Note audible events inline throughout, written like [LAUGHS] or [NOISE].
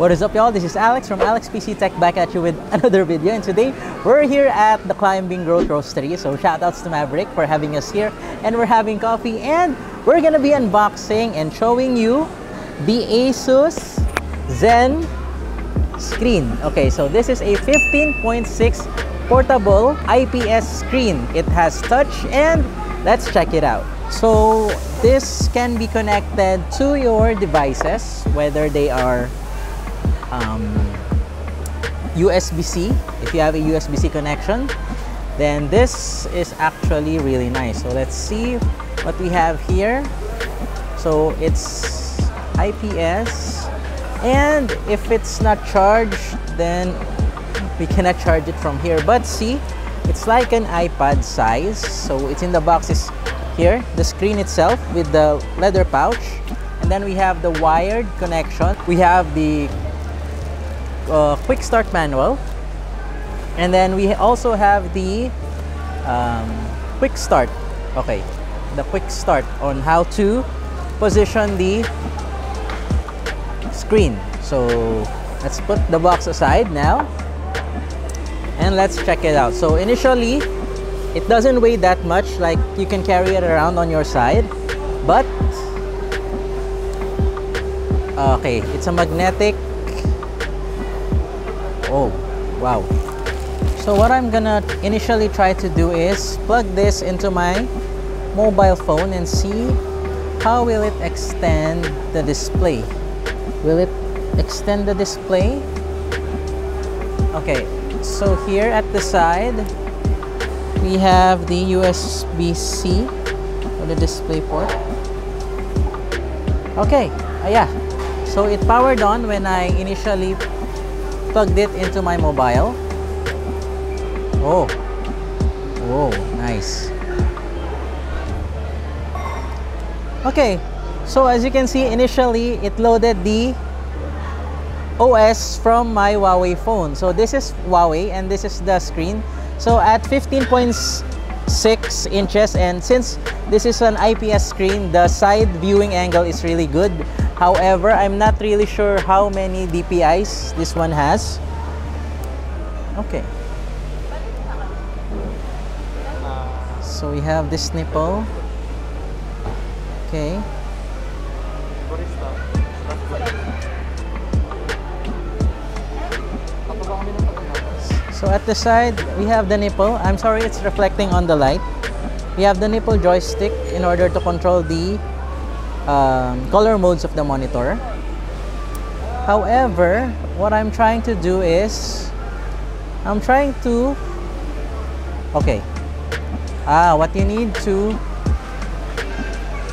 What is up y'all? This is Alex from Alex PC Tech back at you with [LAUGHS] another video and today we're here at the Climbing Goat Roastery. So shoutouts to Maverick for having us here and we're having coffee and we're gonna be unboxing and showing you the Asus Zen screen. Okay, so this is a 15.6 portable IPS screen. It has touch and let's check it out. So this can be connected to your devices, whether they are um, USB-C. If you have a USB-C connection, then this is actually really nice. So let's see what we have here. So it's IPS and if it's not charged, then we cannot charge it from here. But see, it's like an iPad size. So it's in the box is here, the screen itself with the leather pouch. And then we have the wired connection. We have the uh, quick start manual. And then we also have the um, quick start. Okay, the quick start on how to position the screen. So let's put the box aside now and let's check it out. So initially, it doesn't weigh that much, like you can carry it around on your side, but okay, it's a magnetic. Oh, wow. So what I'm gonna initially try to do is plug this into my mobile phone and see how will it extend the display. Will it extend the display? Okay, so here at the side, we have the USB-C for the display port. Okay, uh, yeah. So it powered on when I initially plugged it into my mobile. Oh, oh, nice. Okay, so as you can see, initially it loaded the OS from my Huawei phone. So this is Huawei and this is the screen. So at 15.6 inches and since this is an IPS screen, the side viewing angle is really good. However, I'm not really sure how many DPIs this one has. Okay. So we have this nipple. Okay. So at the side, we have the nipple. I'm sorry it's reflecting on the light. We have the nipple joystick in order to control the um, color modes of the monitor. However, what I'm trying to do is, I'm trying to, okay, ah, what you need to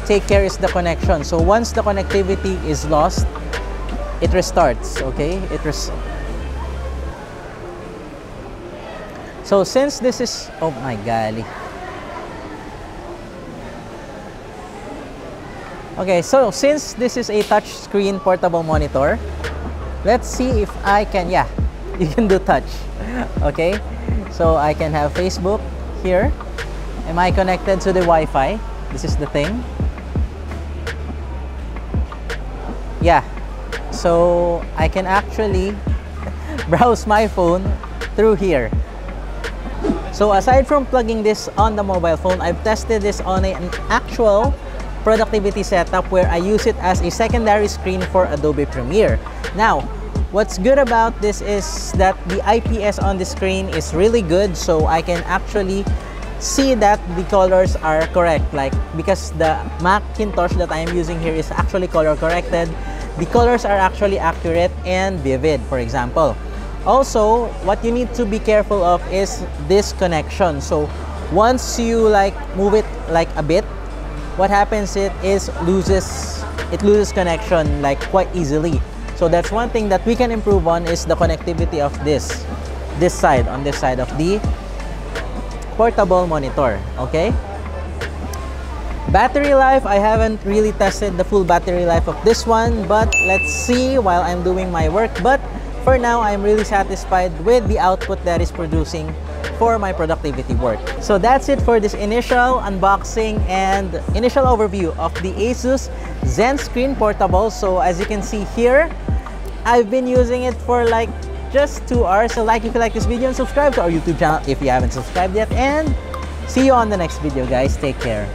take care is the connection. So once the connectivity is lost, it restarts, okay? It res So since this is, oh my golly. Okay, so since this is a touch screen portable monitor, let's see if I can, yeah, [LAUGHS] you can do touch. Okay, so I can have Facebook here. Am I connected to the Wi-Fi? This is the thing. Yeah, so I can actually [LAUGHS] browse my phone through here. So aside from plugging this on the mobile phone, I've tested this on an actual productivity setup where I use it as a secondary screen for Adobe Premiere. Now, what's good about this is that the IPS on the screen is really good so I can actually see that the colors are correct like because the Macintosh that I am using here is actually color corrected the colors are actually accurate and vivid for example also, what you need to be careful of is this connection. So once you like move it like a bit, what happens it is loses it loses connection like quite easily. So that's one thing that we can improve on is the connectivity of this this side on this side of the portable monitor, okay? Battery life, I haven't really tested the full battery life of this one, but let's see while I'm doing my work. But for now, I'm really satisfied with the output that is producing for my productivity work. So that's it for this initial unboxing and initial overview of the Asus ZenScreen Portable. So as you can see here, I've been using it for like just two hours. So like if you like this video and subscribe to our YouTube channel if you haven't subscribed yet. And see you on the next video, guys. Take care.